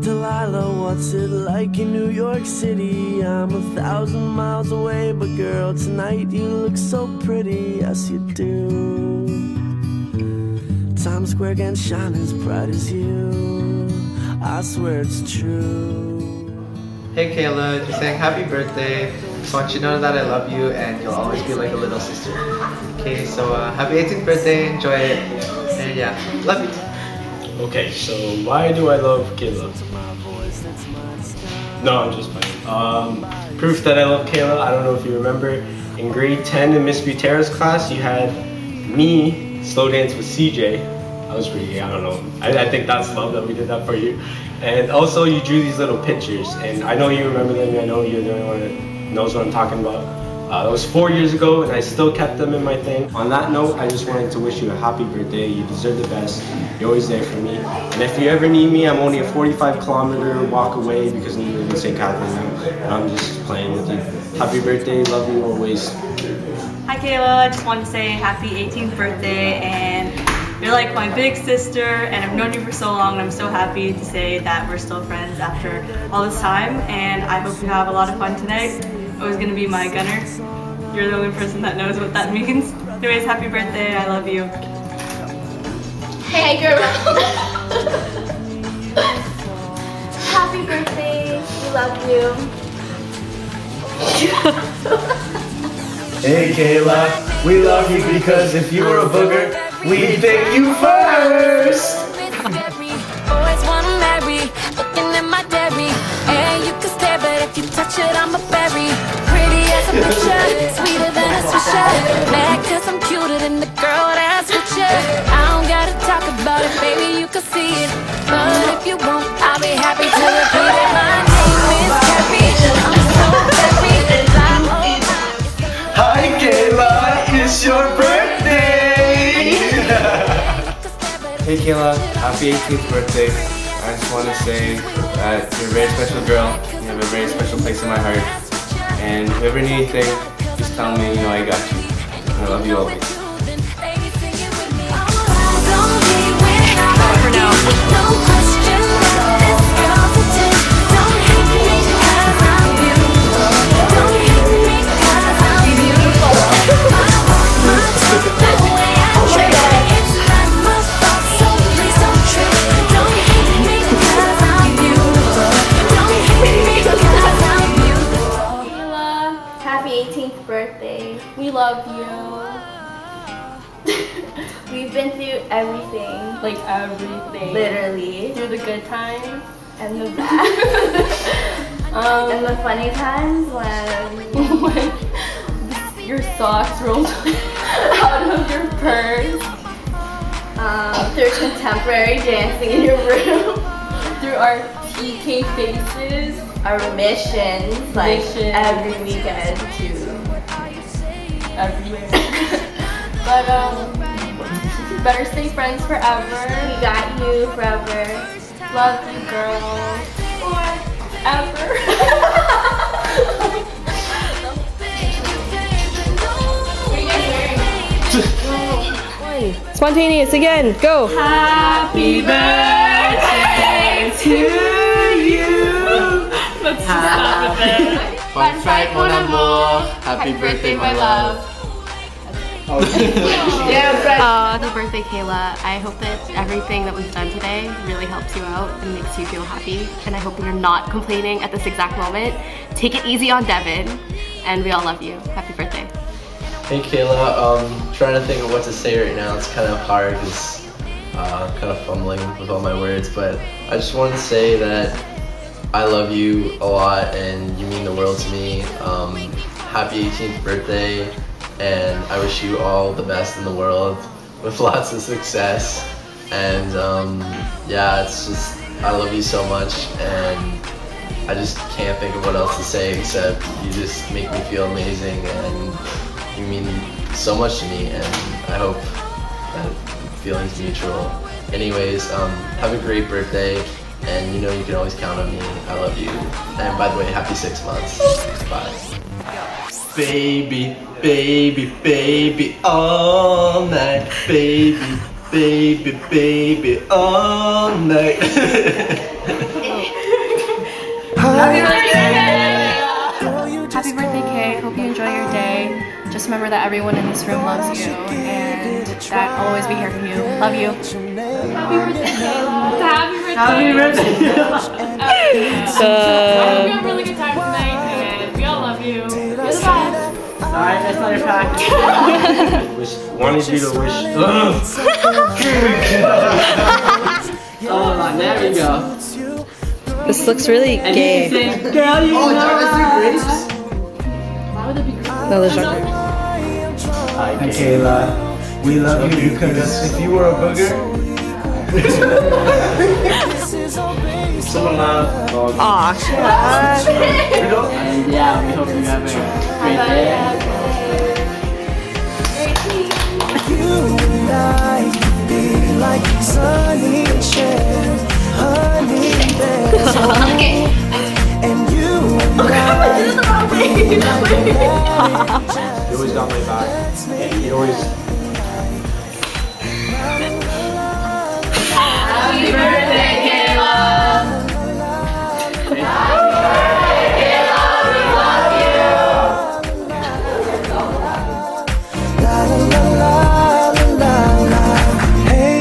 Delilah, what's it like in New York City? I'm a thousand miles away, but girl, tonight you look so pretty, yes you do. Times Square can shine as bright as you. I swear it's true. Hey Kayla, just saying happy birthday. Just want you to know that I love you and you'll always be like a little sister. Okay, so uh, happy 18th birthday, enjoy it. And yeah, love you. Okay, so why do I love Kayla? No, I'm just playing. Um, proof that I love Kayla, I don't know if you remember, in grade 10 in Miss Butera's class, you had me slow dance with CJ. I was pretty, I don't know. I, I think that's love that we did that for you. And also you drew these little pictures, and I know you remember them, I know you're the only one that knows what I'm talking about. Uh, that was four years ago and I still kept them in my thing. On that note, I just wanted to wish you a happy birthday. You deserve the best. You're always there for me. And if you ever need me, I'm only a 45 kilometer walk away because I live in St. Catherine now. And I'm just playing with you. Happy birthday, love you always. Hi Kayla, I just want to say happy 18th birthday and you're like my big sister and I've known you for so long and I'm so happy to say that we're still friends after all this time and I hope you have a lot of fun tonight always gonna be my gunner. You're the only person that knows what that means. Anyways, happy birthday, I love you. Hey girl! happy birthday, we love you. hey Kayla, we love you because if you were a booger, we'd pick you first! Always wanna marry, looking at my dairy. And you can but if you touch it, I'm a berry a picture, sweeter than a swisher. Mad cause I'm cuter than the girl that's with you. I don't gotta talk about it, baby, you can see it. But if you want, I'll be happy to repeat it. Kayla, happy 18th birthday. I just want to say that you're a very special girl. You have a very special place in my heart. And if you ever need anything, just tell me, you know I got you. And I love you always. For now. Love you. We've been through everything. Like everything. Literally. Through the good times. And the bad. um, and the funny times when... when your socks rolled out of your purse. Um, through contemporary dancing in your room. through our TK faces. Our missions, like every weekend too everywhere. but um, better stay friends forever. We got you forever. Love you, girl. Forever. Spontaneous again, go. Happy birthday to you. Let's stop it. Fun fact, mon amour. Happy, birthday, my love. uh, happy birthday, Kayla. I hope that everything that we've done today really helps you out and makes you feel happy. And I hope you're not complaining at this exact moment. Take it easy on Devin, and we all love you. Happy birthday. Hey, Kayla. Um, trying to think of what to say right now. It's kind of hard because uh, kind of fumbling with all my words, but I just wanted to say that I love you a lot and you mean the world to me. Um, happy 18th birthday and I wish you all the best in the world with lots of success. And um, yeah, it's just, I love you so much and I just can't think of what else to say except you just make me feel amazing and you mean so much to me and I hope that feeling's mutual. Anyways, um, have a great birthday and you know you can always count on me. I love you. And by the way, happy six months. Bye. baby, baby, baby, all night, baby, baby, baby, all night. Happy birthday, Kay. Happy birthday, Kay. Hope you enjoy your day. Just remember that everyone in this room loves you and that I'll always be here for you. Love you. Happy birthday, Kayla. Happy birthday. Happy birthday. I hope you uh, have a really good time tonight and we all love you. You're the best. Alright, that's not your pack. wish, wanted you to wish. Ugh. Oh, there we go. This looks really And gay. you say, girl, you Oh, know Jarvis, us." Why would it be great? No, there's not. Hi, Kayla. We love you because if you were a booger, someone laugh. Oh, Aw, we And yeah, we hope you have a great day. You and I could be like Sonny and Cher, honey and bear. And you I could be like a marriage You always got my back. And you always. Happy birthday, Kayla. La la la la la la la. Hey,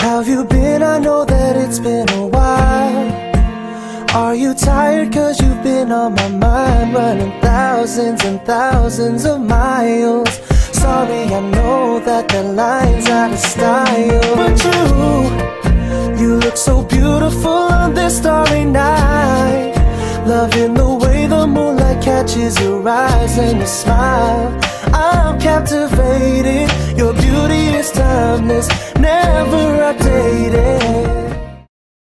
how have you been? I know that it's been a while. Are you tired? Cause you've been on my mind, running thousands and thousands of miles. Sorry, I know that the line's out of style. But you, you look so beautiful on this starry night. Loving the way the moonlight catches your eyes and your smile. I'm captivated. Your beauty is timeless, never